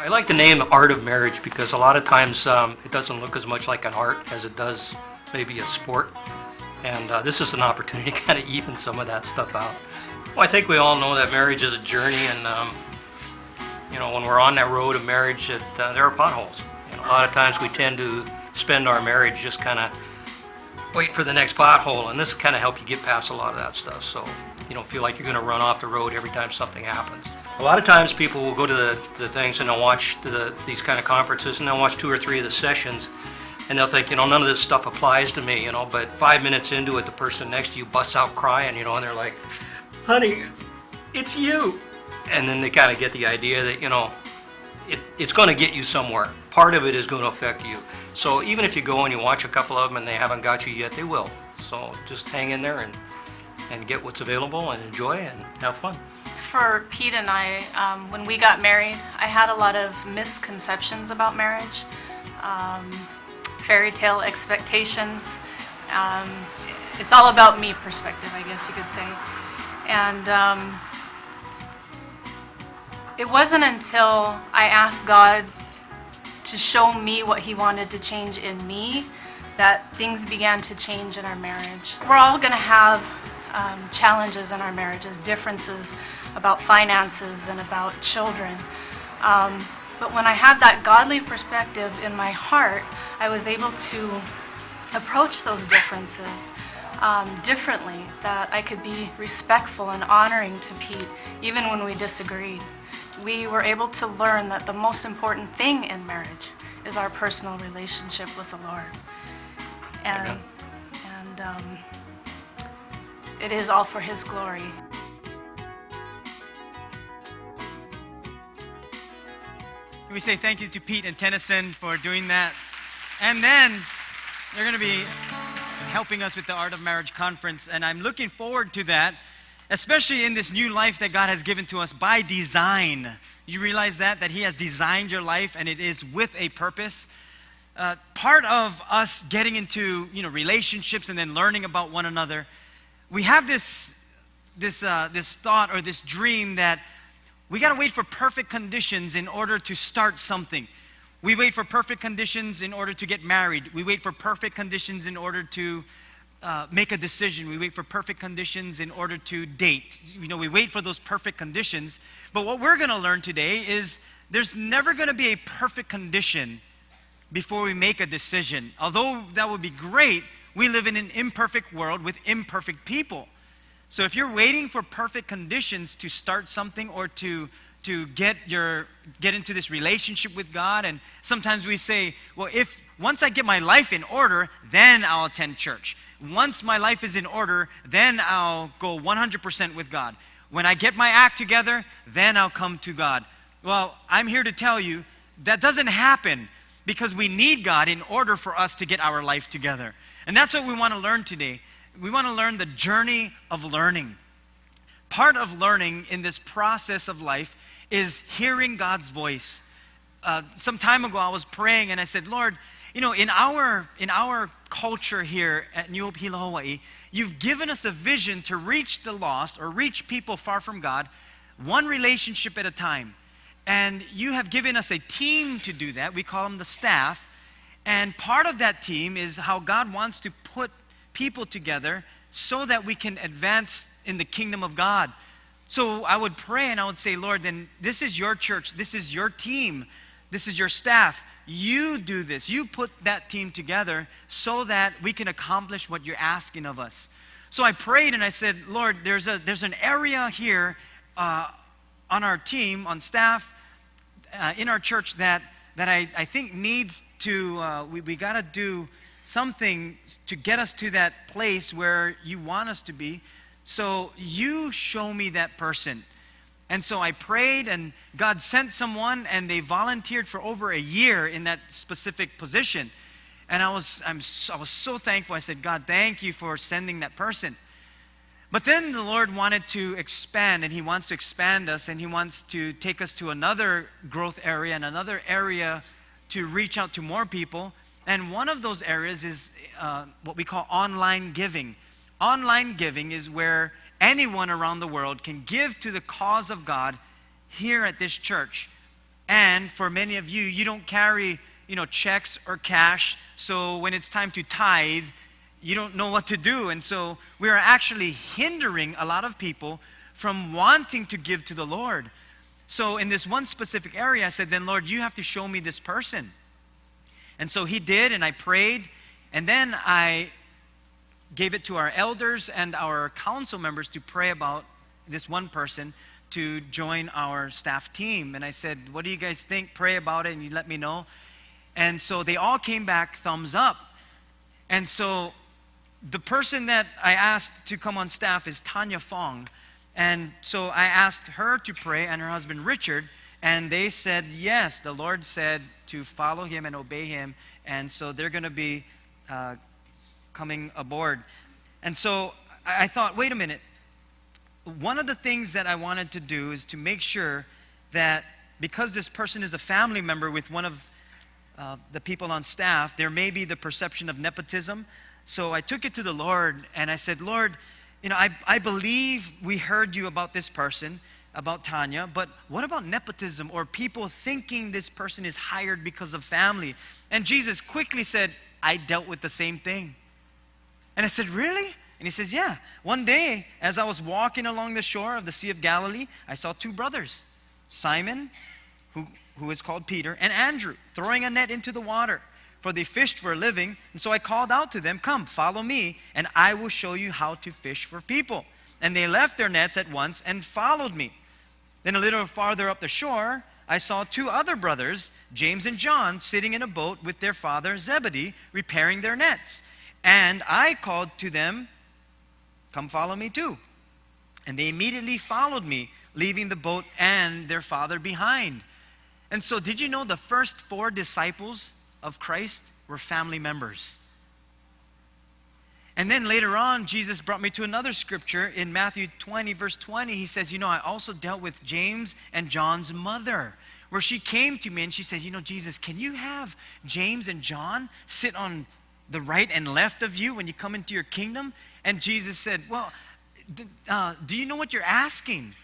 I like the name Art of Marriage because a lot of times um, it doesn't look as much like an art as it does maybe a sport. And uh, this is an opportunity to kind of even some of that stuff out. Well, I think we all know that marriage is a journey, and um, you know, when we're on that road of marriage, it, uh, there are potholes. And a lot of times we tend to spend our marriage just kind of wait for the next pothole, and this kind of help you get past a lot of that stuff. So you don't feel like you're going to run off the road every time something happens. A lot of times people will go to the, the things and they'll watch the, these kind of conferences and they'll watch two or three of the sessions and they'll think, you know, none of this stuff applies to me, you know, but five minutes into it, the person next to you busts out crying, you know, and they're like, honey, it's you. And then they kind of get the idea that, you know, it, it's going to get you somewhere. Part of it is going to affect you. So even if you go and you watch a couple of them and they haven't got you yet, they will. So just hang in there and, and get what's available and enjoy and have fun. For Pete and I, um, when we got married, I had a lot of misconceptions about marriage, um, fairy tale expectations. Um, it's all about me perspective, I guess you could say. And um, it wasn't until I asked God to show me what He wanted to change in me that things began to change in our marriage. We're all going to have um, challenges in our marriages, differences about finances and about children. Um, but when I had that godly perspective in my heart, I was able to approach those differences um, differently, that I could be respectful and honoring to Pete, even when we disagreed. We were able to learn that the most important thing in marriage is our personal relationship with the Lord. And, and um, it is all for His glory. We say thank you to Pete and Tennyson for doing that. And then they're going to be helping us with the Art of Marriage conference. And I'm looking forward to that, especially in this new life that God has given to us by design. You realize that? That He has designed your life and it is with a purpose. Uh, part of us getting into you know relationships and then learning about one another, we have this this uh, this thought or this dream that we got to wait for perfect conditions in order to start something. We wait for perfect conditions in order to get married. We wait for perfect conditions in order to uh, make a decision. We wait for perfect conditions in order to date. You know, we wait for those perfect conditions. But what we're going to learn today is there's never going to be a perfect condition before we make a decision. Although that would be great, we live in an imperfect world with imperfect people. So if you're waiting for perfect conditions to start something or to to get your get into this relationship with God and sometimes we say, well if once I get my life in order, then I'll attend church. Once my life is in order, then I'll go 100% with God. When I get my act together, then I'll come to God. Well, I'm here to tell you that doesn't happen because we need God in order for us to get our life together. And that's what we want to learn today we want to learn the journey of learning. Part of learning in this process of life is hearing God's voice. Uh, some time ago, I was praying and I said, Lord, you know, in our, in our culture here at New Hilo, Hawaii, you've given us a vision to reach the lost or reach people far from God, one relationship at a time. And you have given us a team to do that. We call them the staff. And part of that team is how God wants to put people together so that we can advance in the kingdom of God. So I would pray and I would say, Lord, then this is your church, this is your team, this is your staff. You do this. You put that team together so that we can accomplish what you're asking of us. So I prayed and I said, Lord, there's, a, there's an area here uh, on our team, on staff, uh, in our church that, that I, I think needs to, uh, we, we got to do something to get us to that place where you want us to be. So you show me that person. And so I prayed, and God sent someone, and they volunteered for over a year in that specific position. And I was, I'm, I was so thankful. I said, God, thank you for sending that person. But then the Lord wanted to expand, and He wants to expand us, and He wants to take us to another growth area and another area to reach out to more people. And one of those areas is uh, what we call online giving. Online giving is where anyone around the world can give to the cause of God here at this church. And for many of you, you don't carry, you know, checks or cash. So when it's time to tithe, you don't know what to do. And so we are actually hindering a lot of people from wanting to give to the Lord. So in this one specific area, I said, then Lord, you have to show me this person. And so he did, and I prayed. And then I gave it to our elders and our council members to pray about this one person to join our staff team. And I said, What do you guys think? Pray about it and you let me know. And so they all came back thumbs up. And so the person that I asked to come on staff is Tanya Fong. And so I asked her to pray and her husband Richard. And they said, Yes, the Lord said to follow him and obey him. And so they're going to be uh, coming aboard. And so I thought, wait a minute. One of the things that I wanted to do is to make sure that because this person is a family member with one of uh, the people on staff, there may be the perception of nepotism. So I took it to the Lord and I said, Lord, you know, I, I believe we heard you about this person, about Tanya, but what about nepotism or people thinking this person is hired because of family? And Jesus quickly said, I dealt with the same thing. And I said, Really? And he says, Yeah. One day, as I was walking along the shore of the Sea of Galilee, I saw two brothers, Simon, who, who is called Peter, and Andrew, throwing a net into the water, for they fished for a living. And so I called out to them, Come, follow me, and I will show you how to fish for people. And they left their nets at once and followed me. Then a little farther up the shore, I saw two other brothers, James and John, sitting in a boat with their father Zebedee, repairing their nets. And I called to them, Come follow me too. And they immediately followed me, leaving the boat and their father behind. And so, did you know the first four disciples of Christ were family members? And then later on, Jesus brought me to another scripture in Matthew 20, verse 20. He says, You know, I also dealt with James and John's mother, where she came to me and she said, You know, Jesus, can you have James and John sit on the right and left of you when you come into your kingdom? And Jesus said, Well, uh, do you know what you're asking?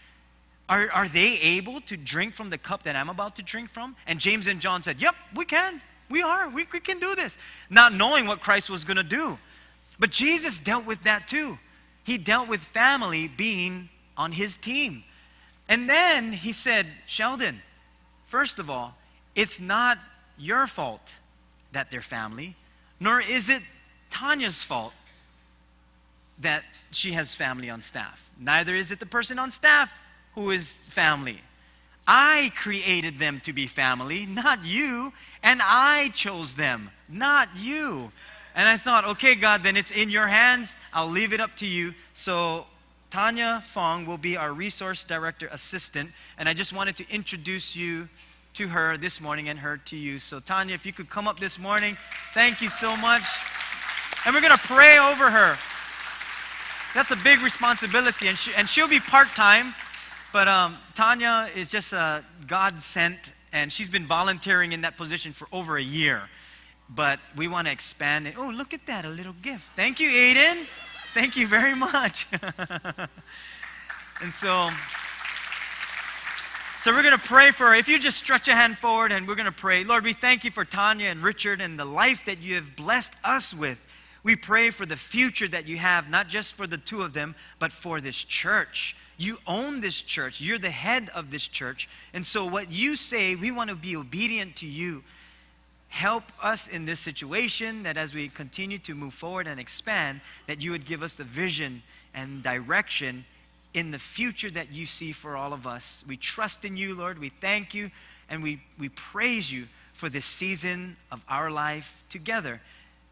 Are, are they able to drink from the cup that I'm about to drink from? And James and John said, Yep, we can. We are. We, we can do this. Not knowing what Christ was going to do. But Jesus dealt with that too. He dealt with family being on his team. And then he said, Sheldon, first of all, it's not your fault that they're family, nor is it Tanya's fault that she has family on staff. Neither is it the person on staff who is family. I created them to be family, not you, and I chose them, not you. And I thought, okay, God, then it's in your hands. I'll leave it up to you. So Tanya Fong will be our resource director assistant. And I just wanted to introduce you to her this morning and her to you. So, Tanya, if you could come up this morning, thank you so much. And we're going to pray over her. That's a big responsibility. And, she, and she'll be part time. But um, Tanya is just a God sent, and she's been volunteering in that position for over a year but we want to expand it. Oh, look at that, a little gift. Thank you, Aiden. Thank you very much. and so, so we're going to pray for. If you just stretch a hand forward and we're going to pray, Lord, we thank you for Tanya and Richard and the life that you have blessed us with. We pray for the future that you have, not just for the two of them, but for this church. You own this church. You're the head of this church. And so, what you say, we want to be obedient to you. Help us in this situation that as we continue to move forward and expand, that you would give us the vision and direction in the future that you see for all of us. We trust in you, Lord. We thank you and we, we praise you for this season of our life together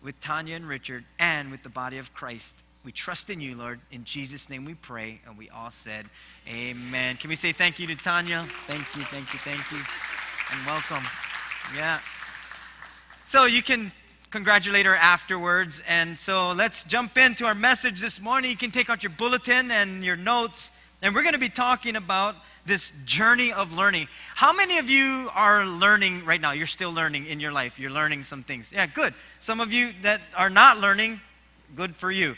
with Tanya and Richard and with the body of Christ. We trust in you, Lord. In Jesus' name we pray. And we all said, Amen. Can we say thank you to Tanya? Thank you, thank you, thank you. And welcome. Yeah. So you can congratulate her afterwards. And so let's jump into our message this morning. You can take out your bulletin and your notes. And we're going to be talking about this journey of learning. How many of you are learning right now? You're still learning in your life. You're learning some things. Yeah, good. Some of you that are not learning, good for you.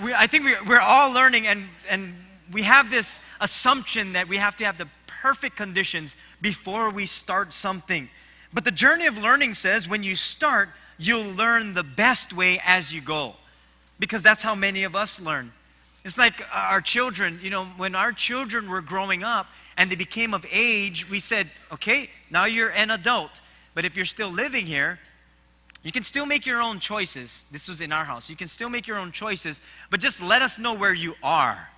We, I think we, we're all learning, and, and we have this assumption that we have to have the perfect conditions before we start something. But the journey of learning says when you start, you'll learn the best way as you go. Because that's how many of us learn. It's like our children, you know, when our children were growing up and they became of age, we said, okay, now you're an adult. But if you're still living here, you can still make your own choices. This was in our house. You can still make your own choices, but just let us know where you are.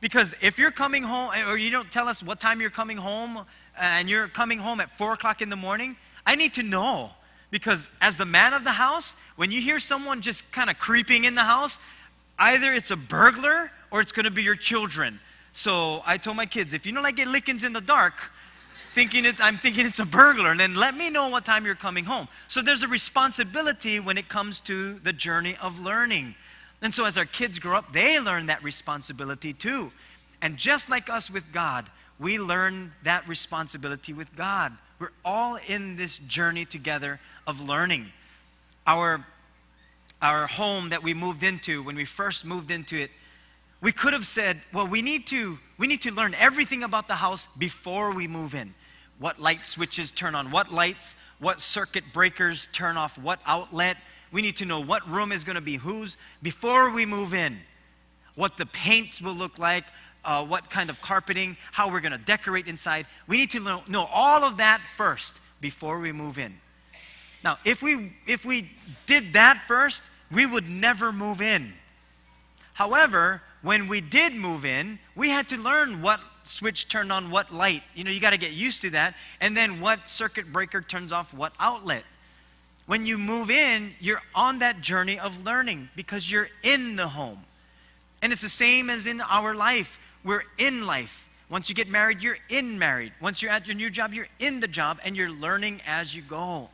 Because if you're coming home, or you don't tell us what time you're coming home, uh, and you're coming home at 4 o'clock in the morning, I need to know. Because as the man of the house, when you hear someone just kind of creeping in the house, either it's a burglar or it's going to be your children. So I told my kids, if you don't like get lickings in the dark, thinking it, I'm thinking it's a burglar, and then let me know what time you're coming home. So there's a responsibility when it comes to the journey of learning. And so as our kids grow up, they learn that responsibility too. And just like us with God, we learn that responsibility with God. We're all in this journey together of learning. Our, our home that we moved into, when we first moved into it, we could have said, well, we need to, we need to learn everything about the house before we move in. What light switches turn on what lights, what circuit breakers turn off what outlet. We need to know what room is going to be whose before we move in. What the paints will look like, uh, what kind of carpeting, how we're going to decorate inside. We need to know, know all of that first before we move in. Now, if we, if we did that first, we would never move in. However, when we did move in, we had to learn what switch turned on what light. You know, you got to get used to that. And then what circuit breaker turns off what outlet. When you move in, you're on that journey of learning because you're in the home. And it's the same as in our life. We're in life. Once you get married, you're in married. Once you're at your new job, you're in the job and you're learning as you go.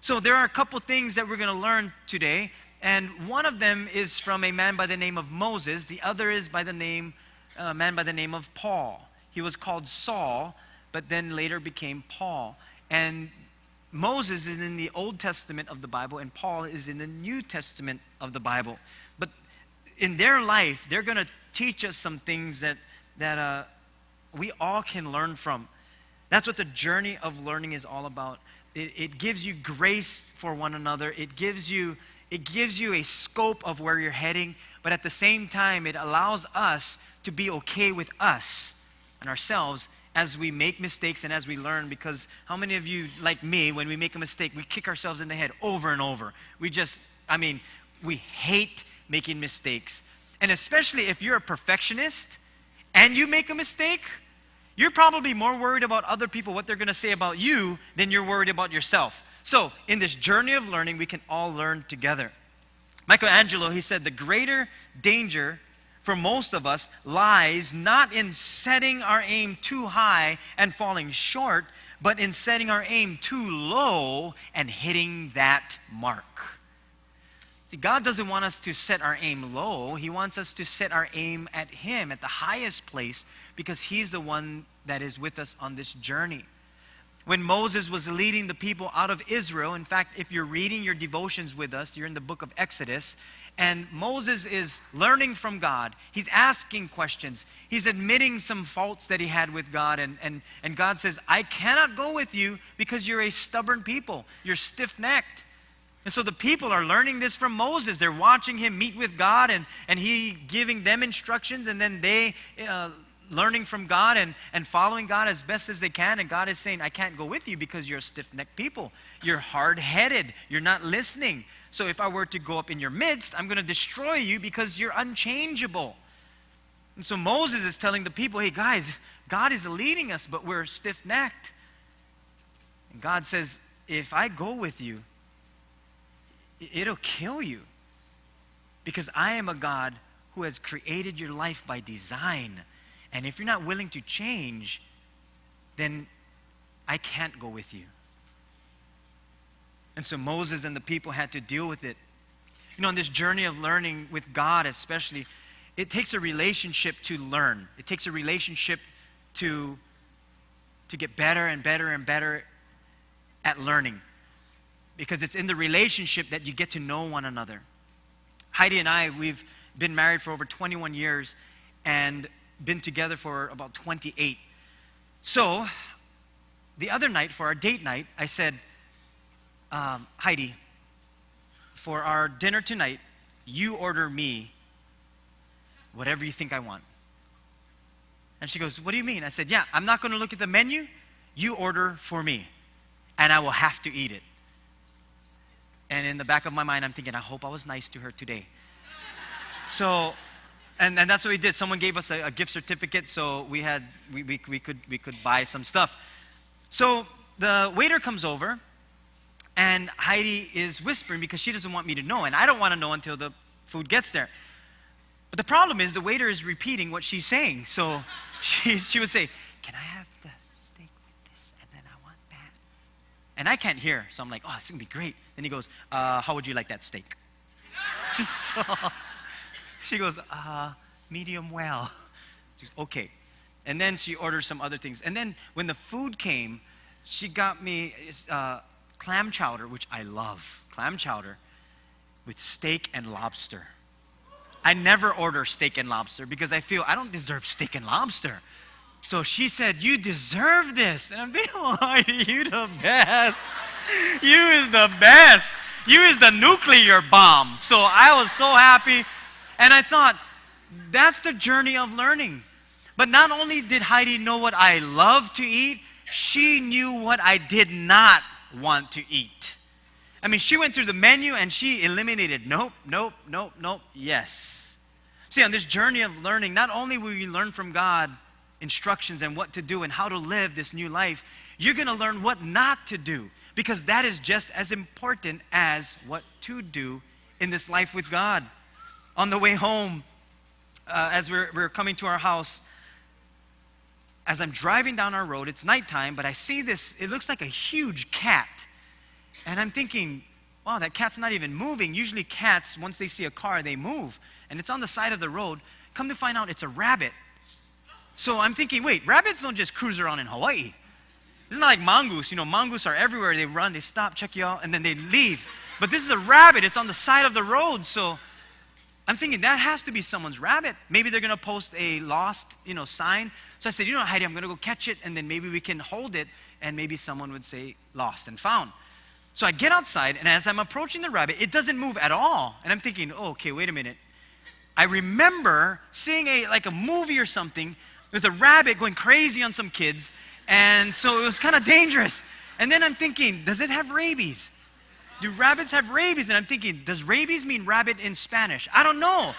So there are a couple things that we're going to learn today and one of them is from a man by the name of Moses. The other is by the name, a man by the name of Paul. He was called Saul, but then later became Paul. And Moses is in the Old Testament of the Bible, and Paul is in the New Testament of the Bible. In their life, they're going to teach us some things that, that uh, we all can learn from. That's what the journey of learning is all about. It, it gives you grace for one another, it gives you it gives you a scope of where you're heading, but at the same time, it allows us to be okay with us and ourselves as we make mistakes and as we learn. Because how many of you, like me, when we make a mistake, we kick ourselves in the head over and over? We just, I mean, we hate making mistakes. And especially if you're a perfectionist and you make a mistake, you're probably more worried about other people, what they're going to say about you, than you're worried about yourself. So, in this journey of learning, we can all learn together. Michelangelo, he said, the greater danger for most of us lies not in setting our aim too high and falling short, but in setting our aim too low and hitting that mark. See, God doesn't want us to set our aim low. He wants us to set our aim at Him, at the highest place, because He's the one that is with us on this journey when Moses was leading the people out of Israel. In fact, if you're reading your devotions with us, you're in the book of Exodus, and Moses is learning from God. He's asking questions. He's admitting some faults that he had with God, and, and, and God says, I cannot go with you because you're a stubborn people. You're stiff necked. And so the people are learning this from Moses. They're watching him meet with God and, and he giving them instructions, and then they uh, learning from God and, and following God as best as they can. And God is saying, I can't go with you because you're stiff necked people. You're hard headed. You're not listening. So if I were to go up in your midst, I'm going to destroy you because you're unchangeable. And so Moses is telling the people, hey, guys, God is leading us, but we're stiff necked. And God says, if I go with you, it'll kill you. Because I am a God who has created your life by design. And if you're not willing to change, then I can't go with you. And so Moses and the people had to deal with it. You know, on this journey of learning with God, especially, it takes a relationship to learn. It takes a relationship to, to get better and better and better at learning. Because it's in the relationship that you get to know one another. Heidi and I, we've been married for over 21 years, and been together for about 28. So, the other night, for our date night, I said, um, Heidi, for our dinner tonight, you order me whatever you think I want. And she goes, What do you mean? I said, Yeah, I'm not going to look at the menu. You order for me, and I will have to eat it. And in the back of my mind, I'm thinking, I hope I was nice to her today. So, and, and that's what we did. Someone gave us a, a gift certificate, so we had we, we, we could we could buy some stuff. So the waiter comes over, and Heidi is whispering because she doesn't want me to know, and I don't want to know until the food gets there. But the problem is the waiter is repeating what she's saying. So she, she would say, Can I have the steak with this? And then I want that. And I can't hear. So I'm like, Oh, it's to be great. Then he goes, uh, How would you like that steak? and so she goes, uh, Medium well. She's okay. And then she orders some other things. And then when the food came, she got me uh, clam chowder, which I love. Clam chowder with steak and lobster. I never order steak and lobster because I feel I don't deserve steak and lobster. So she said, You deserve this. And I'm thinking, oh, you the best. You is the best. You is the nuclear bomb. So I was so happy. And I thought, that's the journey of learning. But not only did Heidi know what I love to eat, she knew what I did not want to eat. I mean, she went through the menu and she eliminated nope, nope, nope, nope, yes. See, on this journey of learning, not only will you learn from God instructions and what to do and how to live this new life, you're going to learn what not to do because that is just as important as what to do in this life with God. On the way home, uh, as we're, we're coming to our house, as I'm driving down our road, it's nighttime, but I see this, it looks like a huge cat and I'm thinking, wow, that cat's not even moving. Usually, cats, once they see a car, they move. And it's on the side of the road. Come to find out, it's a rabbit. So I'm thinking, wait, rabbits don't just cruise around in Hawaii. It's not like mongoose. You know, mongoose are everywhere. They run, they stop, check you out, and then they leave. But this is a rabbit. It's on the side of the road. So I'm thinking that has to be someone's rabbit. Maybe they're going to post a lost, you know, sign. So I said, you know, Heidi, I'm going to go catch it, and then maybe we can hold it, and maybe someone would say lost and found. So I get outside, and as I'm approaching the rabbit, it doesn't move at all. And I'm thinking, oh, okay, wait a minute. I remember seeing a like a movie or something with a rabbit going crazy on some kids, and so it was kind of dangerous. And then I'm thinking, does it have rabies? Do rabbits have rabies? And I'm thinking, does rabies mean rabbit in Spanish? I don't know.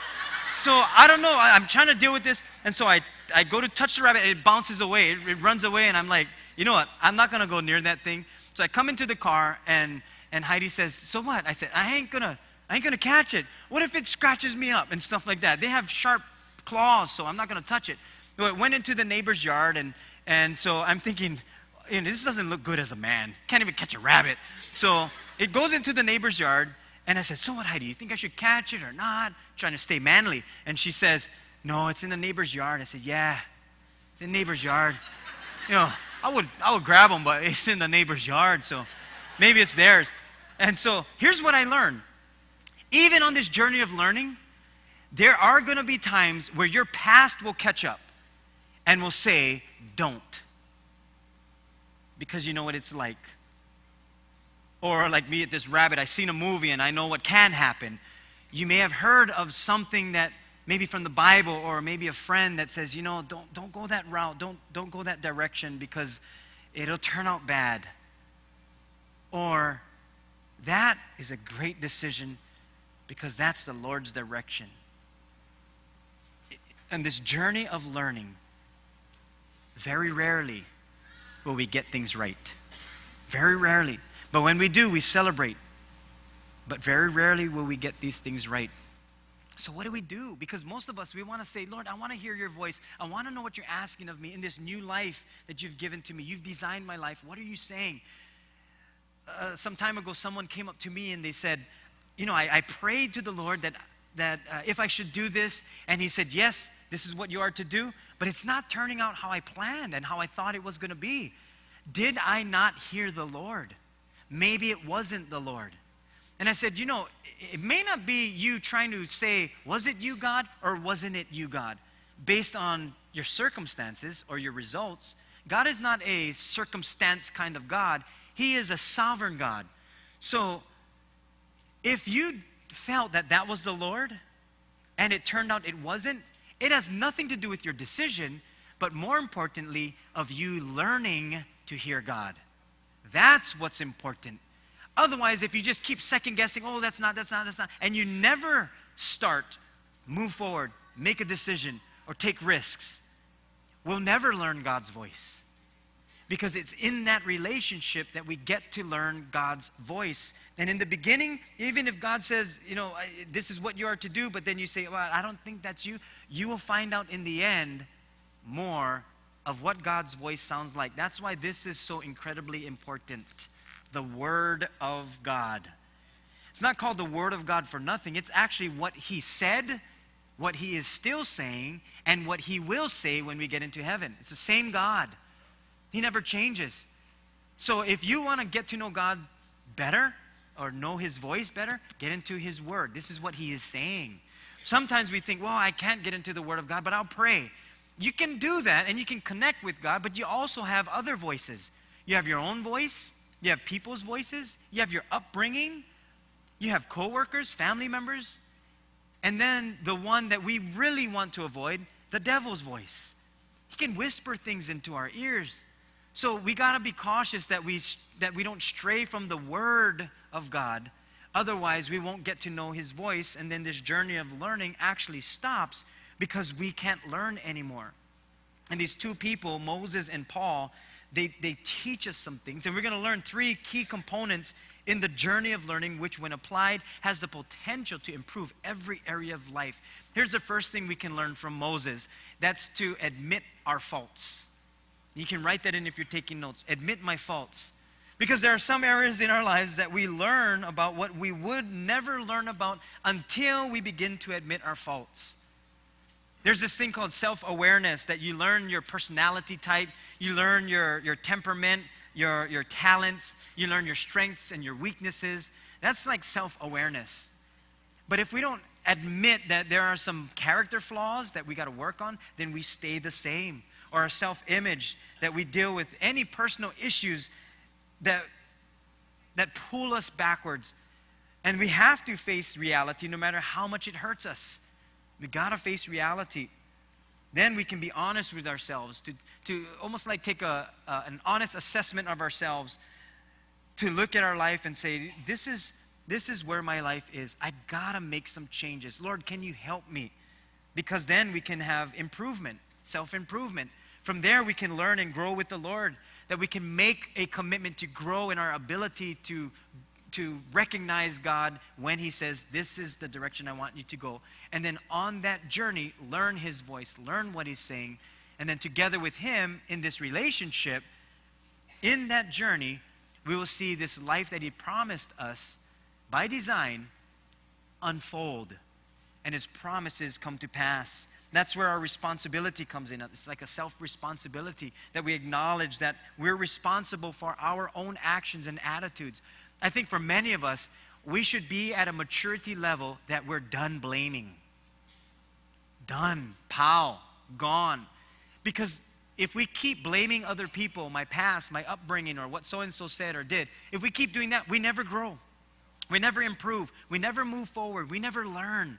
So I don't know. I, am trying to deal with this. And so I, I go to touch the rabbit, and it bounces away. It, it runs away, and I'm like, you know what? I'm not going to go near that thing. So I come into the car and, and Heidi says, So what? I said, I ain't gonna, I ain't gonna catch it. What if it scratches me up and stuff like that? They have sharp claws, so I'm not gonna touch it. It went into the neighbor's yard and and so I'm thinking, you know, this doesn't look good as a man. Can't even catch a rabbit. So it goes into the neighbor's yard, and I said, So what, Heidi? You think I should catch it or not? trying to stay manly. And she says, No, it's in the neighbor's yard. I said, Yeah, it's in the neighbor's yard. You know, I would, I would grab them, but it's in the neighbor's yard, so maybe it's theirs. And so here's what I learned. Even on this journey of learning, there are going to be times where your past will catch up and will say, don't. Because you know what it's like. Or like me at this rabbit, I've seen a movie and I know what can happen. You may have heard of something that maybe from the Bible or maybe a friend that says, you know, don't, don't go that route, don't, don't go that direction because it'll turn out bad. Or that is a great decision because that's the Lord's direction. And this journey of learning, very rarely will we get things right. Very rarely. But when we do, we celebrate. But very rarely will we get these things right. So, what do we do? Because most of us, we want to say, Lord, I want to hear your voice. I want to know what you're asking of me in this new life that you've given to me. You've designed my life. What are you saying? Uh, some time ago, someone came up to me and they said, You know, I, I prayed to the Lord that, that uh, if I should do this, and He said, Yes, this is what you are to do, but it's not turning out how I planned and how I thought it was going to be. Did I not hear the Lord? Maybe it wasn't the Lord. And I said, You know, it may not be you trying to say, Was it you, God, or wasn't it you, God, based on your circumstances or your results. God is not a circumstance kind of God, He is a sovereign God. So, if you felt that that was the Lord and it turned out it wasn't, it has nothing to do with your decision, but more importantly, of you learning to hear God. That's what's important. Otherwise, if you just keep second guessing, oh, that's not, that's not, that's not, and you never start, move forward, make a decision, or take risks, we'll never learn God's voice. Because it's in that relationship that we get to learn God's voice. And in the beginning, even if God says, you know, this is what you are to do, but then you say, well, I don't think that's you, you will find out in the end more of what God's voice sounds like. That's why this is so incredibly important the Word of God. It's not called the Word of God for nothing, it's actually what He said, what He is still saying, and what He will say when we get into heaven. It's the same God, He never changes. So if you want to get to know God better, or know his voice better, get into his word. This is what he is saying. Sometimes we think, well, I can't get into the word of God, but I'll pray. You can do that and you can connect with God, but you also have other voices. You have your own voice, you have people's voices, you have your upbringing, you have coworkers, family members, and then the one that we really want to avoid, the devil's voice. He can whisper things into our ears. So we got to be cautious that we that we don't stray from the word of God. Otherwise, we won't get to know his voice and then this journey of learning actually stops because we can't learn anymore. And these two people, Moses and Paul, they, they teach us some things. And we're going to learn three key components in the journey of learning, which, when applied, has the potential to improve every area of life. Here's the first thing we can learn from Moses that's to admit our faults. You can write that in if you're taking notes. Admit my faults. Because there are some areas in our lives that we learn about what we would never learn about until we begin to admit our faults. There's this thing called self awareness that you learn your personality type, you learn your, your temperament, your, your talents, you learn your strengths and your weaknesses. That's like self awareness. But if we don't admit that there are some character flaws that we got to work on, then we stay the same. Or a self image that we deal with any personal issues that, that pull us backwards. And we have to face reality no matter how much it hurts us. We got to face reality. Then we can be honest with ourselves, to, to almost like take a, a, an honest assessment of ourselves, to look at our life and say, this is, this is where my life is. I got to make some changes. Lord, can you help me? Because then we can have improvement, self improvement. From there, we can learn and grow with the Lord, that we can make a commitment to grow in our ability to to recognize God when He says, This is the direction I want you to go. And then on that journey, learn His voice, learn what He's saying. And then together with Him in this relationship, in that journey, we will see this life that He promised us by design unfold and His promises come to pass. That's where our responsibility comes in. It's like a self responsibility that we acknowledge that we're responsible for our own actions and attitudes. I think for many of us, we should be at a maturity level that we're done blaming. Done. Pow. Gone. Because if we keep blaming other people, my past, my upbringing, or what so and so said or did, if we keep doing that, we never grow. We never improve. We never move forward. We never learn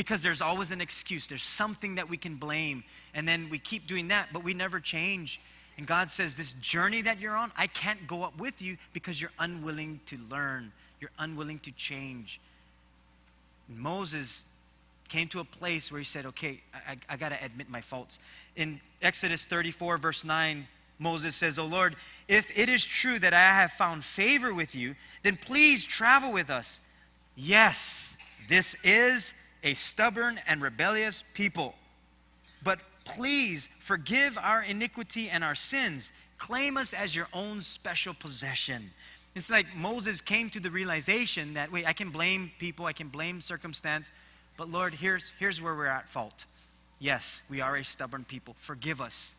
because there's always an excuse. There's something that we can blame. And then we keep doing that, but we never change. And God says, This journey that you're on, I can't go up with you because you're unwilling to learn, you're unwilling to change. And Moses came to a place where he said, Okay, I, I got to admit my faults. In Exodus 34, verse 9, Moses says, O Lord, if it is true that I have found favor with you, then please travel with us. Yes, this is a stubborn and rebellious people. But Please forgive our iniquity and our sins. Claim us as your own special possession. It's like Moses came to the realization that, wait, I can blame people, I can blame circumstance, but Lord, here's, here's where we're at fault. Yes, we are a stubborn people. Forgive us,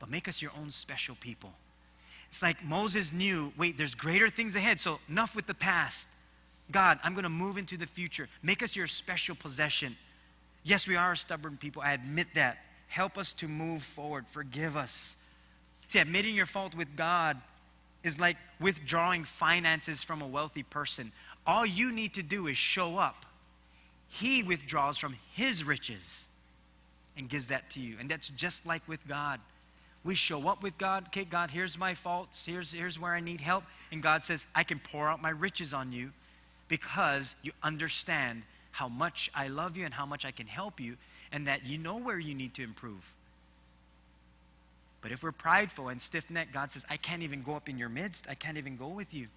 but make us your own special people. It's like Moses knew, wait, there's greater things ahead, so enough with the past. God, I'm going to move into the future. Make us your special possession. Yes, we are stubborn people. I admit that. Help us to move forward. Forgive us. See, admitting your fault with God is like withdrawing finances from a wealthy person. All you need to do is show up. He withdraws from his riches and gives that to you. And that's just like with God. We show up with God. Okay, God, here's my faults. Here's, here's where I need help. And God says, I can pour out my riches on you because you understand how much I love you and how much I can help you, and that you know where you need to improve. But if we're prideful and stiff necked, God says, I can't even go up in your midst. I can't even go with you.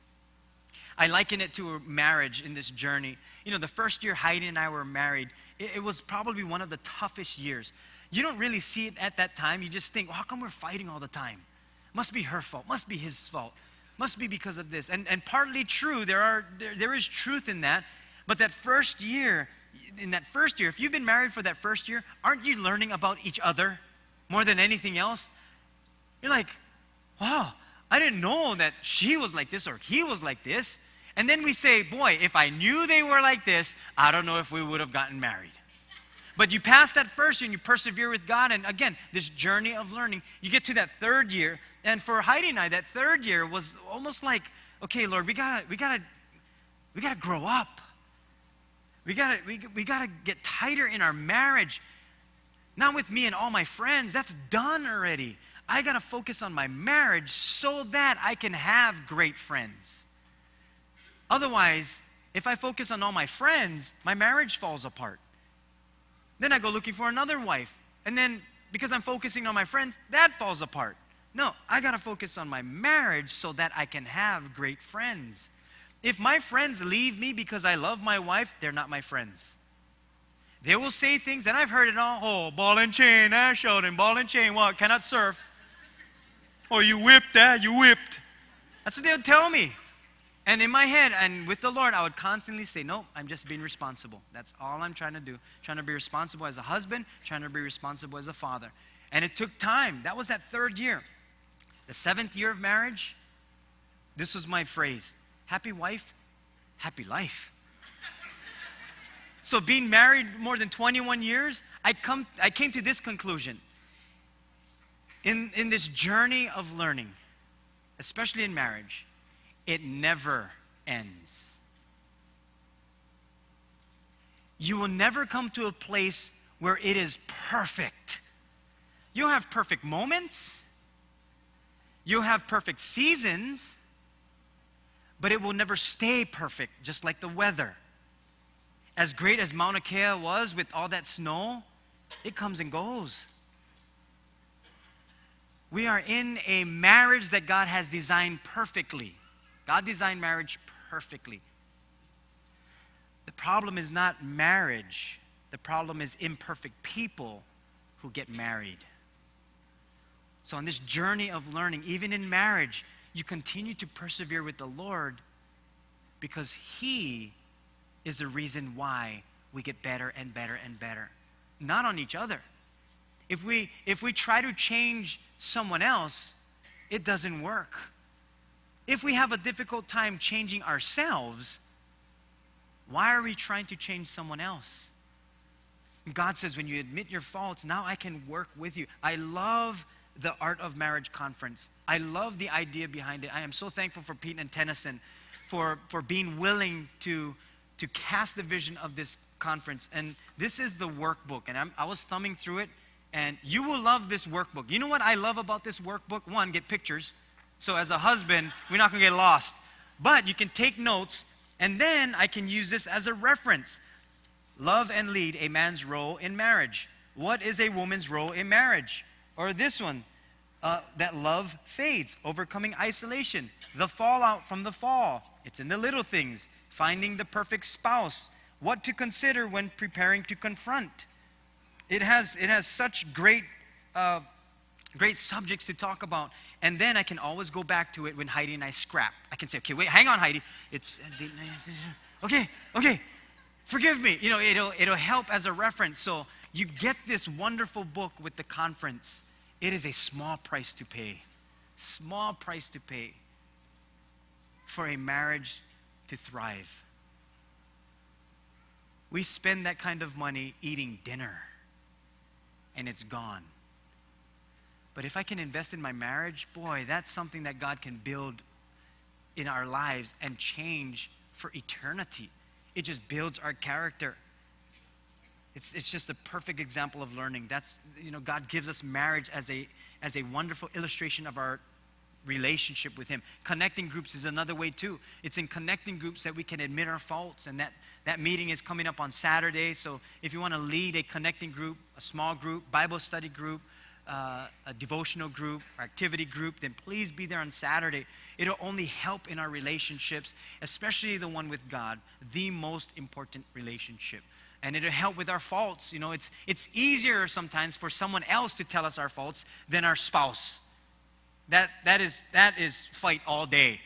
I liken it to a marriage in this journey. You know, the first year Heidi and I were married, it, it, was probably one of the toughest years. You don't really see it at that time. You just think, well, how come we're fighting all the time? Must be her fault. Must be his fault. Must be because of this. And, and partly true, there, are, there, there is truth in that. But that first year, in that first year, if you've been married for that first year, aren't you learning about each other more than anything else? You're like, wow, I didn't know that she was like this or he was like this. And then we say, boy, if I knew they were like this, I don't know if we would have gotten married. But you pass that first year and you persevere with God. And again, this journey of learning, you get to that third year. And for Heidi and I, that third year was almost like, okay, Lord, we gotta, we gotta, we gotta grow up. We gotta, we, we gotta get tighter in our marriage. Not with me and all my friends. That's done already. I got to focus on my marriage so that I can have great friends. Otherwise, if I focus on all my friends, my marriage falls apart. Then I go looking for another wife. And then because I'm focusing on my friends, that falls apart. No, I got to focus on my marriage so that I can have great friends. If my friends leave me because I love my wife, they're not my friends. They will say things, and I've heard it all. Oh, ball and chain, eh, Sheldon, ball and chain, what? Cannot surf. Oh, you whipped, eh? You whipped. That's what they would tell me. And in my head and with the Lord, I would constantly say, No, I'm just being responsible. That's all I'm trying to do. Trying to be responsible as a husband, trying to be responsible as a father. And it took time. That was that third year. The seventh year of marriage, this was my phrase happy wife, happy life. so, being married more than 21 years, I, come, I came to this conclusion in, in this journey of learning, especially in marriage, it never ends. You will never come to a place where it is perfect. You'll have perfect moments, you'll have perfect seasons, but it will never stay perfect, just like the weather. As great as Mauna Kea was with all that snow, it comes and goes. We are in a marriage that God has designed perfectly. God designed marriage perfectly. The problem is not marriage, the problem is imperfect people who get married. So, on this journey of learning, even in marriage, you continue to persevere with the Lord because He is the reason why we get better and better and better, not on each other. If we, if we try to change someone else, it doesn't work. If we have a difficult time changing ourselves, why are we trying to change someone else? God says, when you admit your faults, now I can work with you. I love the Art of Marriage Conference. I love the idea behind it. I am so thankful for Pete and Tennyson for, for being willing to, to cast the vision of this conference. And this is the workbook. And I'm, I was thumbing through it and you will love this workbook. You know what I love about this workbook? One, get pictures. So as a husband, we're not going to get lost. But you can take notes, and then I can use this as a reference. Love and lead a man's role in marriage. What is a woman's role in marriage? Or this one, uh, that love fades, overcoming isolation, the fallout from the fall. It's in the little things, finding the perfect spouse, what to consider when preparing to confront. It has, it has such great, uh, great subjects to talk about. And then I can always go back to it when Heidi and I scrap. I can say, okay, wait, hang on, Heidi. It's, okay, okay, forgive me. You know, it'll, it'll help as a reference. So you get this wonderful book with the conference. It is a small price to pay. Small price to pay for a marriage to thrive. We spend that kind of money eating dinner and it's gone. But if I can invest in my marriage, boy, that's something that God can build in our lives and change for eternity. It just builds our character. It's, it's just a perfect example of learning. That's, you know, God gives us marriage as a, as a wonderful illustration of our relationship with Him. Connecting groups is another way too. It's in connecting groups that we can admit our faults, and that, that meeting is coming up on Saturday. So if you want to lead a connecting group, a small group, Bible study group, uh, a devotional group or activity group, then please be there on Saturday. It'll only help in our relationships, especially the one with God, the most important relationship. And it'll help with our faults. You know, it's, it's easier sometimes for someone else to tell us our faults than our spouse. That, that, is, that is fight all day.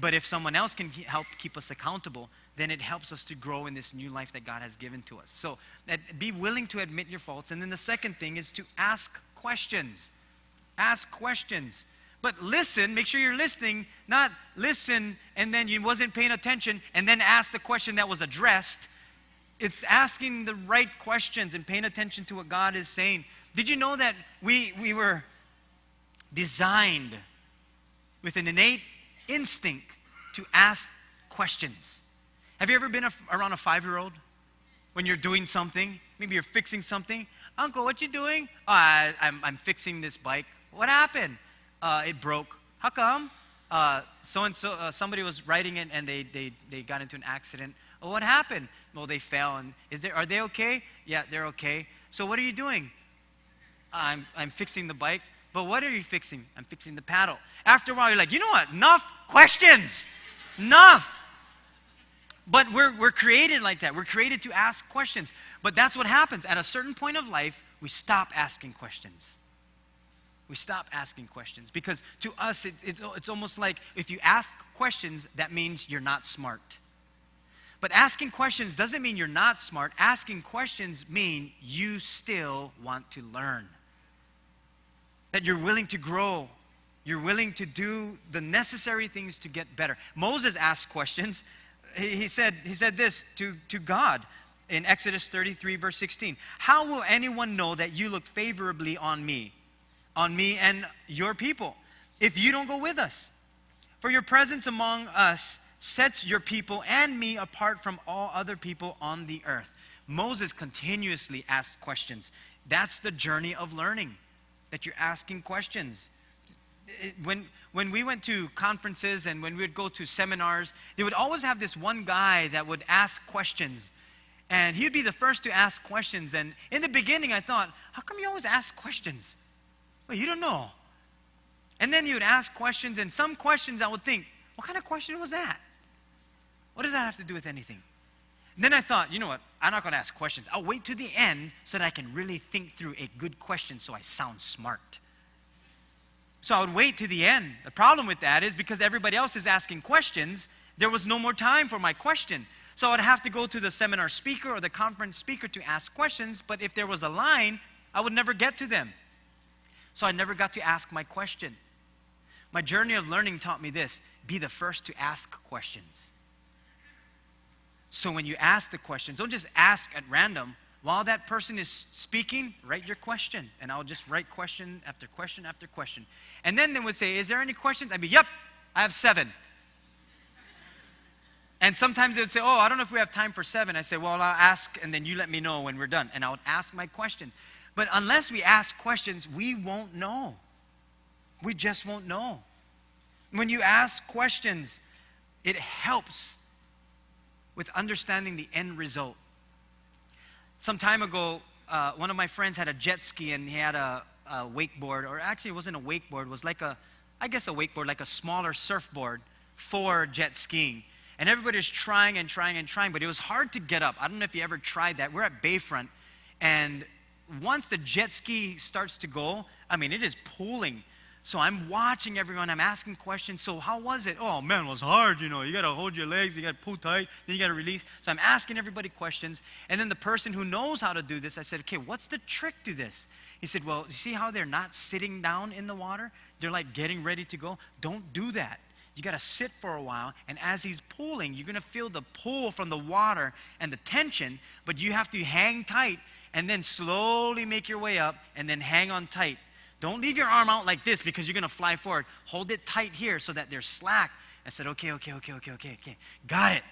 But if someone else can help keep us accountable, then it helps us to grow in this new life that God has given to us. So that, be willing to admit your faults. And then the second thing is to ask questions. Ask questions. But listen, make sure you're listening, not listen and then you wasn't paying attention and then ask the question that was addressed. It's asking the right questions and paying attention to what God is saying. Did you know that we, we were designed with an innate instinct to ask questions. Have you ever been a, around a five year old when you're doing something? Maybe you're fixing something. Uncle, what you doing? Oh, I, am I'm, I'm fixing this bike. What happened? Uh, it broke. How come? So and so, somebody was riding it and they, they, they got into an accident. Oh, what happened? Well, they fell. And is there, are they okay? Yeah, they're okay. So what are you doing? I'm, I'm fixing the bike. But what are you fixing? I'm fixing the paddle. After a while, you're like, you know what? Enough questions. Enough. But we're, we're created like that. We're created to ask questions. But that's what happens. At a certain point of life, we stop asking questions. We stop asking questions because to us, it, it, it's almost like if you ask questions, that means you're not smart. But asking questions doesn't mean you're not smart. Asking questions mean you still want to learn that you're willing to grow. You're willing to do the necessary things to get better. Moses asked questions. He, he, said, he said this to, to God in Exodus 33, verse 16 How will anyone know that you look favorably on me, on me and your people, if you don't go with us? For your presence among us sets your people and me apart from all other people on the earth. Moses continuously asked questions. That's the journey of learning that you're asking questions. When, when we went to conferences and when we would go to seminars, they would always have this one guy that would ask questions. And he'd be the first to ask questions. And in the beginning, I thought, how come you always ask questions? Well, you don't know. And then he would ask questions, and some questions I would think, what kind of question was that? What does that have to do with anything? then I thought, you know what? I'm not going to ask questions. I'll wait to the end so that I can really think through a good question so I sound smart. So I would wait to the end. The problem with that is because everybody else is asking questions, there was no more time for my question. So I'd have to go to the seminar speaker or the conference speaker to ask questions, but if there was a line, I would never get to them. So I never got to ask my question. My journey of learning taught me this be the first to ask questions. So when you ask the questions, don't just ask at random. While that person is speaking, write your question. And I'll just write question after question after question. And then they would say, Is there any questions? I'd be, Yep, I have seven. And sometimes they would say, Oh, I don't know if we have time for seven. I say, Well, I'll ask, and then you let me know when we're done. And I would ask my questions. But unless we ask questions, we won't know. We just won't know. When you ask questions, it helps with understanding the end result. Some time ago, uh, one of my friends had a jet ski and he had a, a wakeboard, or actually, it wasn't a wakeboard, it was like a, I guess, a wakeboard, like a smaller surfboard for jet skiing. And everybody's trying and trying and trying, but it was hard to get up. I don't know if you ever tried that. We're at Bayfront, and once the jet ski starts to go, I mean, it is pulling. So I'm watching everyone, I'm asking questions. So, how was it? Oh, man, it was hard. You know, you got to hold your legs, you got to pull tight, then you got to release. So, I'm asking everybody questions. And then the person who knows how to do this, I said, okay, what's the trick to this? He said, well, you see how they're not sitting down in the water? They're like getting ready to go? Don't do that. you got to sit for a while. And as he's pulling, you're going to feel the pull from the water and the tension, but you have to hang tight and then slowly make your way up and then hang on tight. Don't leave your arm out like this because you're going to fly forward. Hold it tight here so that there's slack. I said, okay, okay, okay, okay, okay, okay. Got it.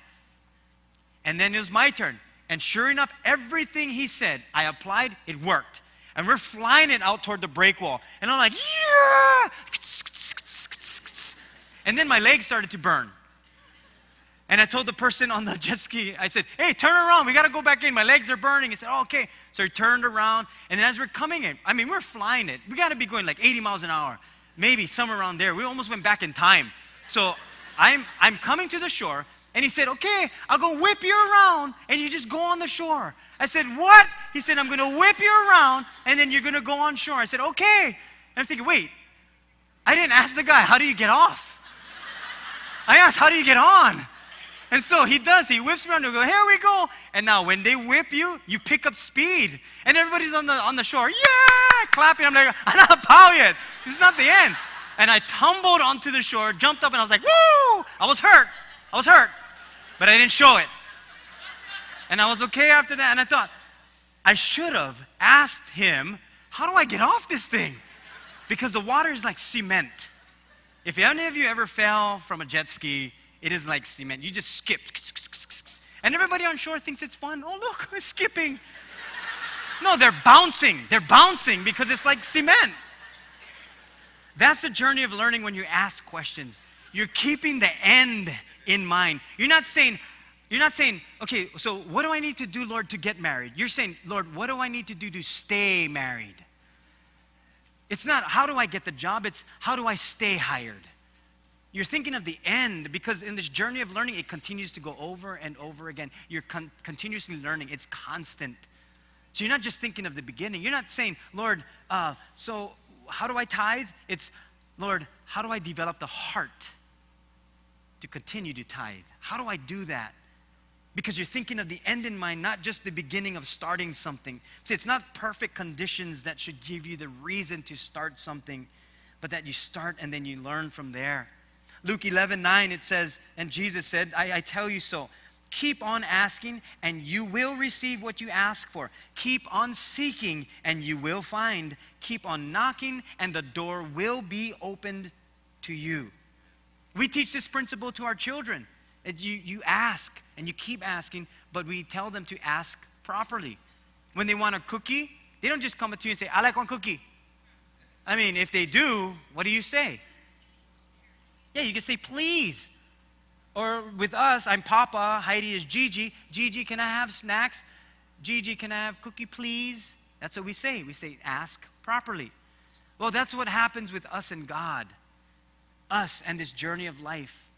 And then it was my turn. And sure enough, everything he said, I applied, it worked. And we're flying it out toward the break wall. And I'm like, yeah! And then my legs started to burn. And I told the person on the jet ski, I said, hey, turn around. We got to go back in. My legs are burning. He said, oh, okay. So he turned around. And as we're coming in, I mean, we're flying it. We got to be going like 80 miles an hour, maybe somewhere around there. We almost went back in time. So I'm, I'm coming to the shore. And he said, okay, I'll go whip you around and you just go on the shore. I said, what? He said, I'm going to whip you around and then you're going to go on shore. I said, okay. And I'm thinking, wait, I didn't ask the guy, how do you get off? I asked, how do you get on? And so he does. He whips me around and go, here we go. And now when they whip you, you pick up speed. And everybody's on the, on the shore, yeah, clapping. I'm like, I'm not a pow yet. This is not the end. And I tumbled onto the shore, jumped up, and I was like, woo! I was hurt. I was hurt. But I didn't show it. And I was okay after that. And I thought, I should have asked him, how do I get off this thing? Because the water is like cement. If any of you ever fell from a jet ski, it is like cement. You just skip. And everybody on shore thinks it's fun. Oh, look, I'm skipping. No, they're bouncing. They're bouncing because it's like cement. That's the journey of learning when you ask questions. You're keeping the end in mind. You're not saying, you're not saying, okay, so what do I need to do, Lord, to get married? You're saying, Lord, what do I need to do to stay married? It's not how do I get the job, it's how do I stay hired? You're thinking of the end because in this journey of learning, it continues to go over and over again. You're con- continuously learning, it's constant. So you're not just thinking of the beginning. You're not saying, Lord, uh, so how do I tithe? It's, Lord, how do I develop the heart to continue to tithe? How do I do that? because you're thinking of the end in mind, not just the beginning of starting something. See, it's not perfect conditions that should give you the reason to start something, but that you start and then you learn from there. Luke 11 9, it says, and Jesus said, I, I tell you so. Keep on asking, and you will receive what you ask for. Keep on seeking, and you will find. Keep on knocking, and the door will be opened to you. We teach this principle to our children. You, you ask and you keep asking, but we tell them to ask properly. When they want a cookie, they don't just come up to you and say, I like one cookie. I mean, if they do, what do you say? Yeah, you can say, please. Or with us, I'm Papa, Heidi is Gigi. Gigi, can I have snacks? Gigi, can I have cookie, please? That's what we say. We say, ask properly. Well, that's what happens with us and God, us and this journey of life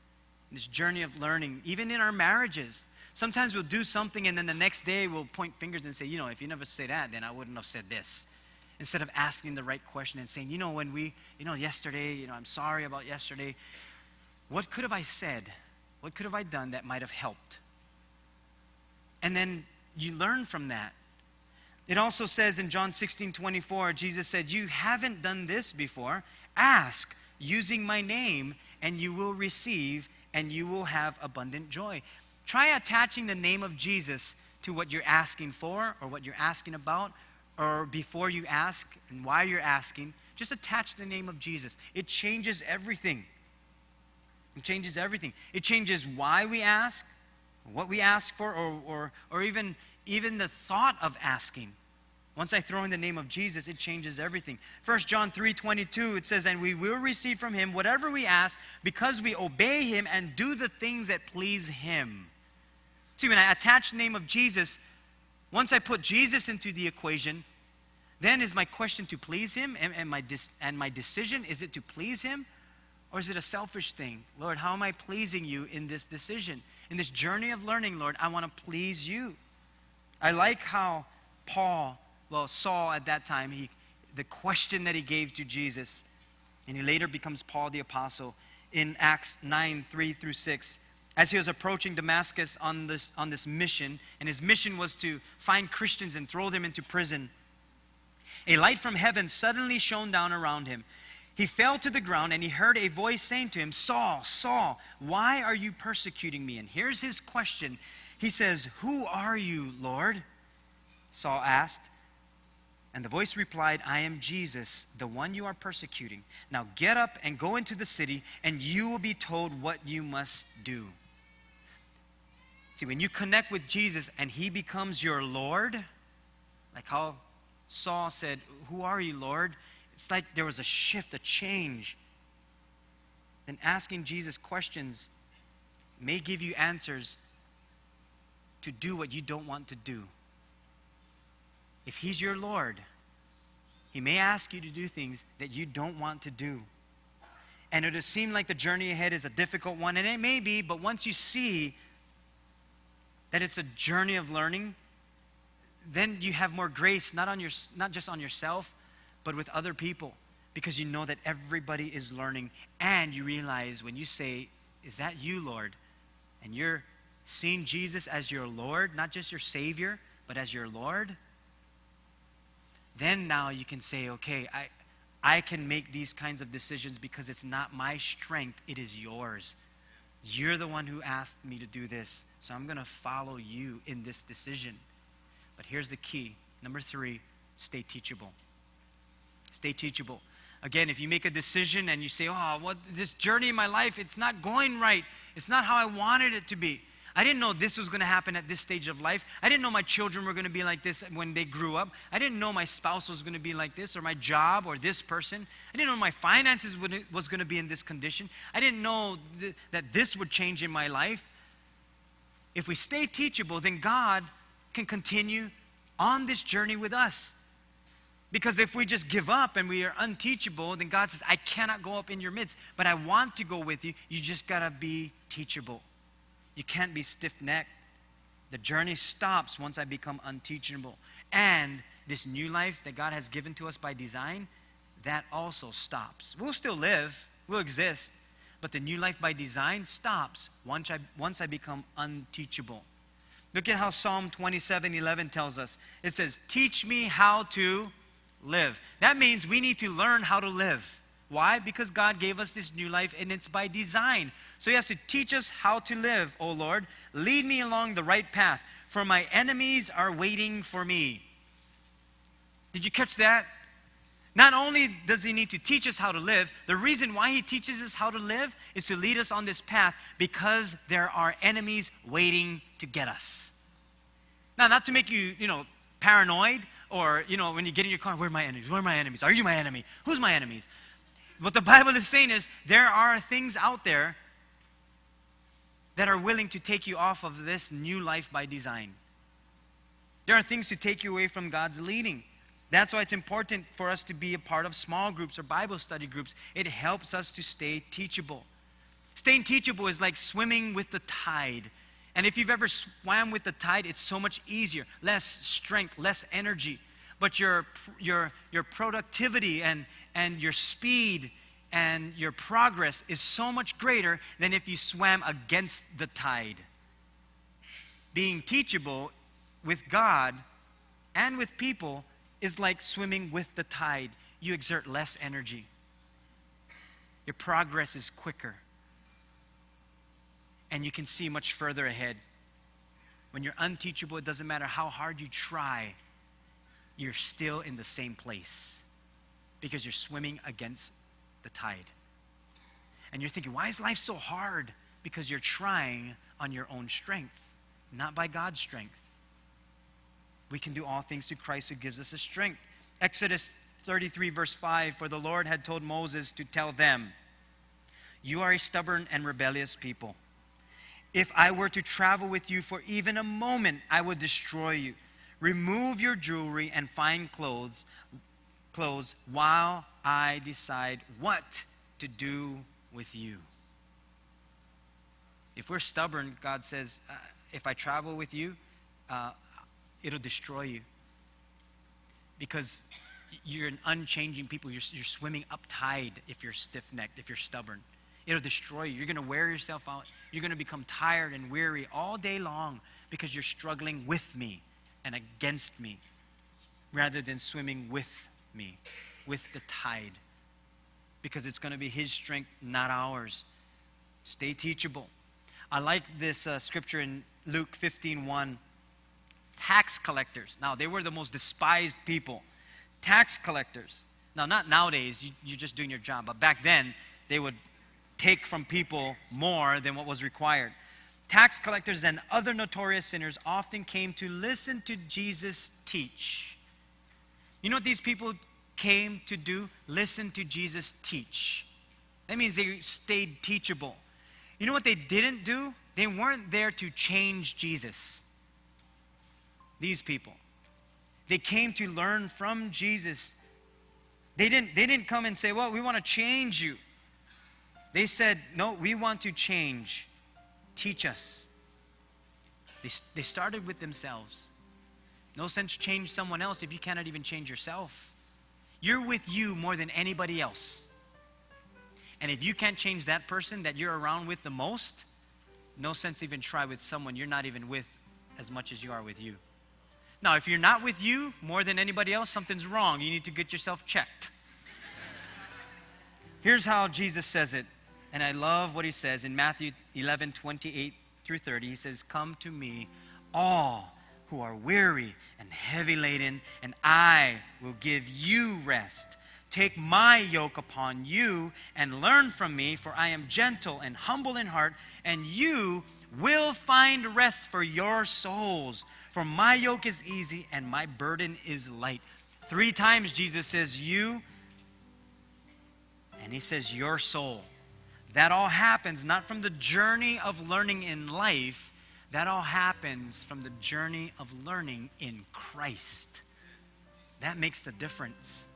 this journey of learning, even in our marriages. Sometimes we'll do something and then the next day we'll point fingers and say, you know, if you never say that, then I wouldn't have said this. Instead of asking the right question and saying, you know, when we, you know, yesterday, you know, I'm sorry about yesterday. What could have I said? What could have I done that might have helped? And then you learn from that. It also says in John 16 24, Jesus said, You haven't done this before. Ask using my name, and you will receive and you will have abundant joy. Try attaching the name of Jesus to what you're asking for or what you're asking about or before you ask and why you're asking. Just attach the name of Jesus. It changes everything. It changes everything. It changes why we ask, what we ask for, or, or, or even, even the thought of asking. Once I throw in the name of Jesus, it changes everything. 1 John 3 22, it says, And we will receive from him whatever we ask because we obey him and do the things that please him. See, when I attach the name of Jesus, once I put Jesus into the equation, then is my question to please him? And, and, my, and my decision, is it to please him? Or is it a selfish thing? Lord, how am I pleasing you in this decision? In this journey of learning, Lord, I want to please you. I like how Paul well, Saul at that time, he, the question that he gave to Jesus, and he later becomes Paul the Apostle in Acts 9 3 through 6. As he was approaching Damascus on this, on this mission, and his mission was to find Christians and throw them into prison, a light from heaven suddenly shone down around him. He fell to the ground and he heard a voice saying to him, Saul, Saul, why are you persecuting me? And here's his question. He says, Who are you, Lord? Saul asked. And the voice replied, I am Jesus, the one you are persecuting. Now get up and go into the city, and you will be told what you must do. See, when you connect with Jesus and he becomes your Lord, like how Saul said, Who are you, Lord? It's like there was a shift, a change. Then asking Jesus questions may give you answers to do what you don't want to do. If He's your Lord, He may ask you to do things that you don't want to do. And it'll seem like the journey ahead is a difficult one, and it may be, but once you see that it's a journey of learning, then you have more grace, not, on your, not just on yourself, but with other people, because you know that everybody is learning. And you realize when you say, Is that you, Lord? And you're seeing Jesus as your Lord, not just your Savior, but as your Lord then now you can say, okay, I, I can make these kinds of decisions because it's not my strength, it is yours. You're the one who asked me to do this, so I'm going to follow you in this decision. But here's the key number three stay teachable. Stay teachable. Again, if you make a decision and you say, oh, what, this journey in my life, it's not going right, it's not how I wanted it to be. I didn't know this was going to happen at this stage of life. I didn't know my children were going to be like this when they grew up. I didn't know my spouse was going to be like this or my job or this person. I didn't know my finances would, was going to be in this condition. I didn't know th- that this would change in my life. If we stay teachable, then God can continue on this journey with us. Because if we just give up and we are unteachable, then God says, I cannot go up in your midst, but I want to go with you. You just got to be teachable. You can't be stiff necked. The journey stops once I become unteachable. And this new life that God has given to us by design, that also stops. We'll still live, we'll exist, but the new life by design stops once I, once I become unteachable. Look at how Psalm 27 11 tells us. It says, Teach me how to live. That means we need to learn how to live. Why? Because God gave us this new life and it's by design. So He has to teach us how to live, O Lord. Lead me along the right path, for my enemies are waiting for me. Did you catch that? Not only does He need to teach us how to live, the reason why He teaches us how to live is to lead us on this path because there are enemies waiting to get us. Now, not to make you, you know, paranoid or, you know, when you get in your car, where are my enemies? Where are my enemies? Are you my enemy? Who's my enemies? What the Bible is saying is there are things out there that are willing to take you off of this new life by design. There are things to take you away from God's leading. That's why it's important for us to be a part of small groups or Bible study groups. It helps us to stay teachable. Staying teachable is like swimming with the tide. And if you've ever swam with the tide, it's so much easier. Less strength, less energy but your, your, your productivity and, and your speed and your progress is so much greater than if you swam against the tide. Being teachable with God and with people is like swimming with the tide. You exert less energy, your progress is quicker, and you can see much further ahead. When you're unteachable, it doesn't matter how hard you try you're still in the same place because you're swimming against the tide. And you're thinking, why is life so hard? Because you're trying on your own strength, not by God's strength. We can do all things through Christ who gives us the strength. Exodus 33, verse 5 For the Lord had told Moses to tell them, You are a stubborn and rebellious people. If I were to travel with you for even a moment, I would destroy you. Remove your jewelry and fine clothes, clothes while I decide what to do with you. If we're stubborn, God says, uh, if I travel with you, uh, it'll destroy you. Because you're an unchanging people. You're, you're swimming up tide if you're stiff necked, if you're stubborn. It'll destroy you. You're going to wear yourself out. You're going to become tired and weary all day long because you're struggling with me and against me rather than swimming with me, with the tide. because it's going to be His strength, not ours. Stay teachable. I like this uh, scripture in Luke 15 1. Tax collectors. Now, they were the most despised people. Tax collectors. Now, not nowadays, you, you're just doing your job, but back then, they would take from people more than what was required. Tax collectors and other notorious sinners often came to listen to Jesus teach. You know what these people came to do? Listen to Jesus teach. That means they stayed teachable. You know what they didn't do? They weren't there to change Jesus. These people. They came to learn from Jesus. They didn't, they didn't come and say, Well, we want to change you. They said, No, we want to change. Teach us. They, they started with themselves. No sense change someone else if you cannot even change yourself. You're with you more than anybody else. And if you can't change that person that you're around with the most, no sense even try with someone you're not even with as much as you are with you. Now, if you're not with you more than anybody else, something's wrong. You need to get yourself checked. Here's how Jesus says it, and I love what he says in Matthew 11 28 through 30. He says, Come to me, all who are weary and heavy laden, and I will give you rest. Take my yoke upon you and learn from me, for I am gentle and humble in heart, and you will find rest for your souls. For my yoke is easy and my burden is light. Three times Jesus says, You, and he says, Your soul. That all happens not from the journey of learning in life, that all happens from the journey of learning in Christ. That makes the difference.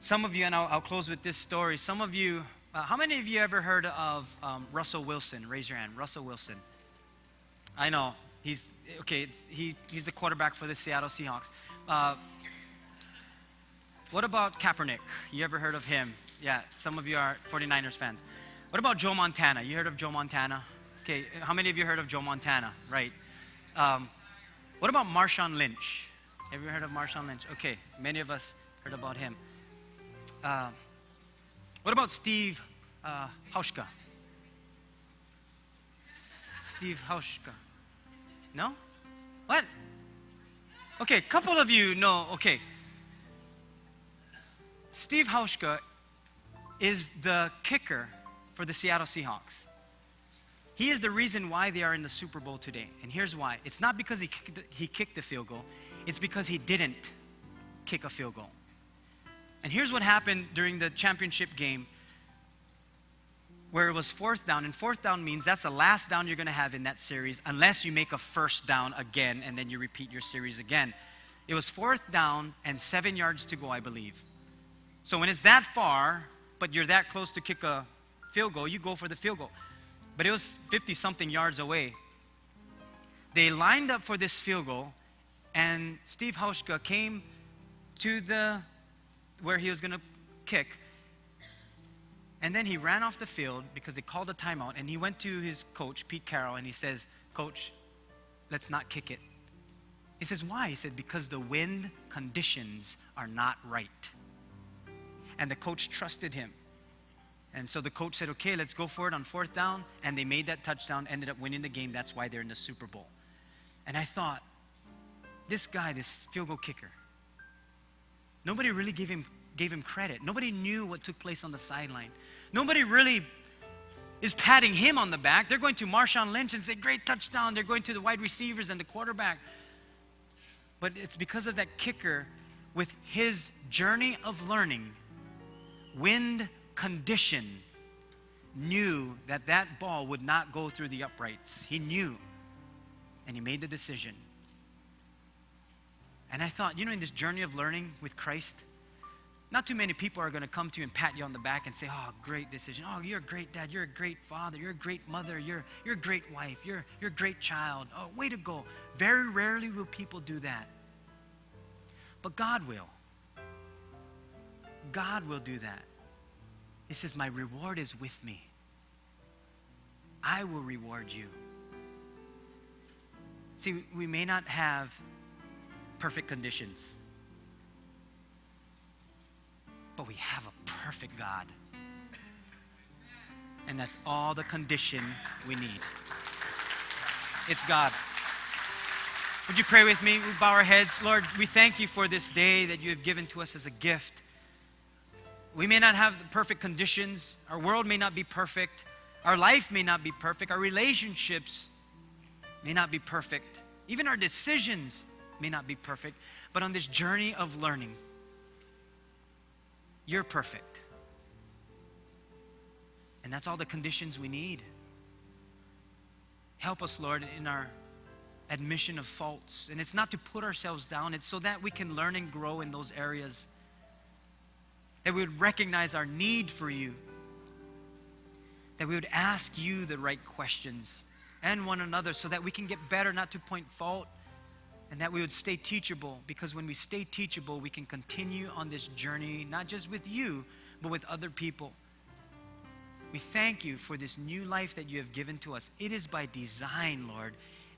Some of you, and I'll, I'll close with this story. Some of you, uh, how many of you ever heard of um, Russell Wilson? Raise your hand. Russell Wilson. I know. He's, okay, he, he's the quarterback for the Seattle Seahawks. Uh, what about Kaepernick? You ever heard of him? Yeah, some of you are 49ers fans. What about Joe Montana? You heard of Joe Montana? Okay, how many of you heard of Joe Montana? Right. Um, what about Marshawn Lynch? Have you heard of Marshawn Lynch? Okay, many of us heard about him. Uh, what about Steve uh, Hauschka? Steve Hauschka. No? What? Okay, a couple of you know. Okay. Steve Hauschka is the kicker for the Seattle Seahawks. He is the reason why they are in the Super Bowl today. And here's why it's not because he kicked, he kicked the field goal, it's because he didn't kick a field goal. And here's what happened during the championship game where it was fourth down. And fourth down means that's the last down you're going to have in that series unless you make a first down again and then you repeat your series again. It was fourth down and seven yards to go, I believe. So when it's that far, but you're that close to kick a field goal, you go for the field goal but it was 50 something yards away. They lined up for this field goal, and Steve Hauschka came to the where he was going to kick. And then he ran off the field because they called a timeout, and he went to his coach, Pete Carroll, and he says, Coach, let's not kick it. He says, Why? He said, Because the wind conditions are not right. And the coach trusted him. And so the coach said, okay, let's go for it on fourth down. And they made that touchdown, ended up winning the game. That's why they're in the Super Bowl. And I thought, this guy, this field goal kicker, nobody really gave him, gave him credit. Nobody knew what took place on the sideline. Nobody really is patting him on the back. They're going to Marshawn Lynch and say, great touchdown. They're going to the wide receivers and the quarterback. But it's because of that kicker with his journey of learning, wind condition knew that that ball would not go through the uprights. He knew. And he made the decision. And I thought, you know, in this journey of learning with Christ, not too many people are going to come to you and pat you on the back and say, Oh, great decision. Oh, you're a great dad. You're a great father. You're a great mother. You're, you're a great wife. You're, you're a great child. Oh, way to go. Very rarely will people do that. But God will. God will do that. He says, My reward is with me. I will reward you. See, we may not have perfect conditions, but we have a perfect God. And that's all the condition we need. It's God. Would you pray with me? We bow our heads. Lord, we thank you for this day that you have given to us as a gift. We may not have the perfect conditions, our world may not be perfect, our life may not be perfect, our relationships may not be perfect, even our decisions may not be perfect, but on this journey of learning, you're perfect. And that's all the conditions we need. Help us, Lord, in our admission of faults. And it's not to put ourselves down, it's so that we can learn and grow in those areas. That we would recognize our need for you. That we would ask you the right questions and one another so that we can get better, not to point fault, and that we would stay teachable. Because when we stay teachable, we can continue on this journey, not just with you, but with other people. We thank you for this new life that you have given to us. It is by design, Lord.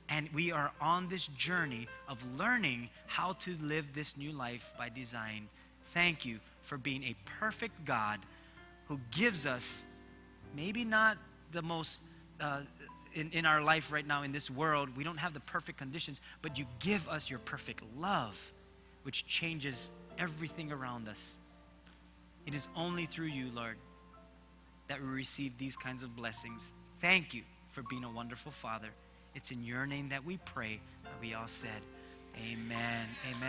And we are on this journey of learning how to live this new life by design. Thank you for being a perfect God who gives us maybe not the most uh, in, in our life right now in this world, we don't have the perfect conditions, but you give us your perfect love, which changes everything around us. It is only through you, Lord, that we receive these kinds of blessings. Thank you for being a wonderful Father. It's in your name that we pray. We all said, Amen. Amen.